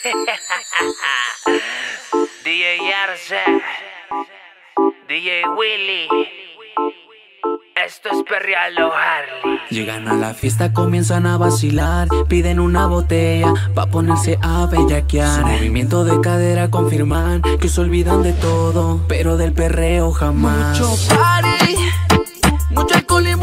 DJ Yarza, DJ Willy. Esto es Perrealo Harley. Llegan a la fiesta, comienzan a vacilar. Piden una botella pa' ponerse a bellaquear. Su movimiento de cadera confirman que se olvidan de todo, pero del perreo jamás. Mucho party, mucho alcohol y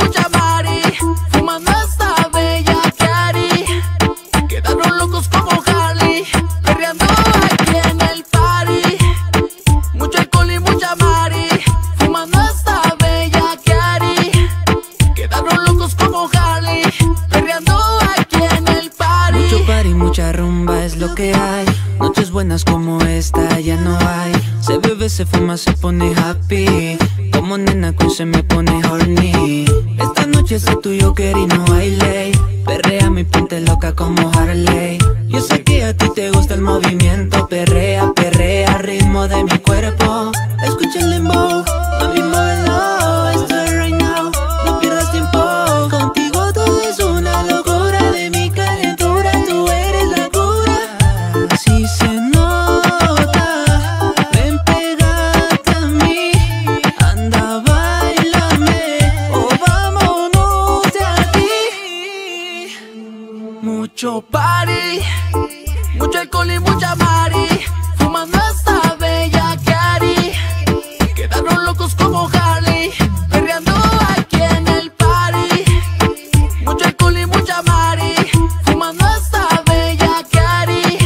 Noches buenas como esta ya no hay. Se bebe, se fuma, se pone happy. Como nena con se me pone horny. Esta noche de tuyo, y no hay ley. Perrea mi ponte loca como Harley. Mucho party, mucho alcohol y mucha mari. Fumando hasta bella cari. Quedaron locos como Harley. Perreando aquí en el party. Mucho alcohol y mucha mari. Fumando hasta bella cari.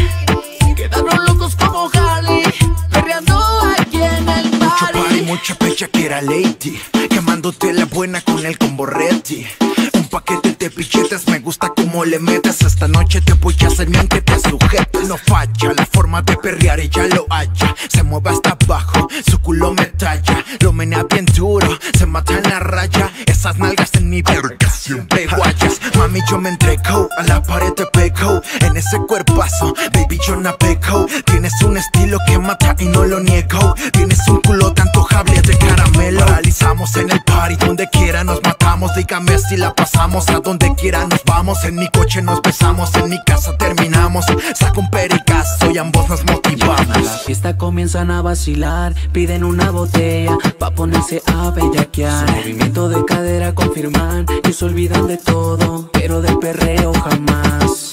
Quedaron locos como Harley. Perreando aquí en el Mucho party, party. mucha pecha que era lady Quemándote la buena con el comborretti Un paquete de pichetes, me gusta como le metes. Esta noche te voy a hacer bien que te sujetes. No falla, la forma de perrear ella lo halla. Se mueve hasta abajo, su culo me talla. Lo menea bien duro, se mata en la raya. Esas nalgas en mi verga siempre guayas. Mami yo me entrego, a la pared te pego. En ese cuerpazo, baby yo navego Tienes un estilo que mata y no lo niego. Tienes un culo tan antojable de caramelo. Paralizamos en el party donde quiera nos matamos. Dígame si la pasamos a donde quiera nos vamos. En mi coche nos besamos, en mi casa terminamos. Saco un pericazo y ambos nos motivamos. La fiesta comienzan a vacilar Piden una botella pa' ponerse a bellaquear. Su Movimiento de cadera confirman Que se olvidan de todo Pero del perreo jamás.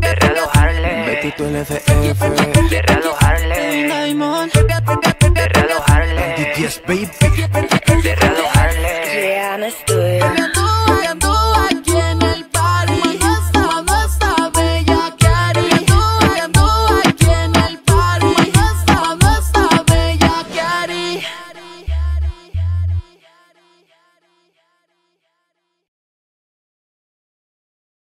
Perreo Harley Betito LFF Perreo Harley Perreo Harley DTS baby.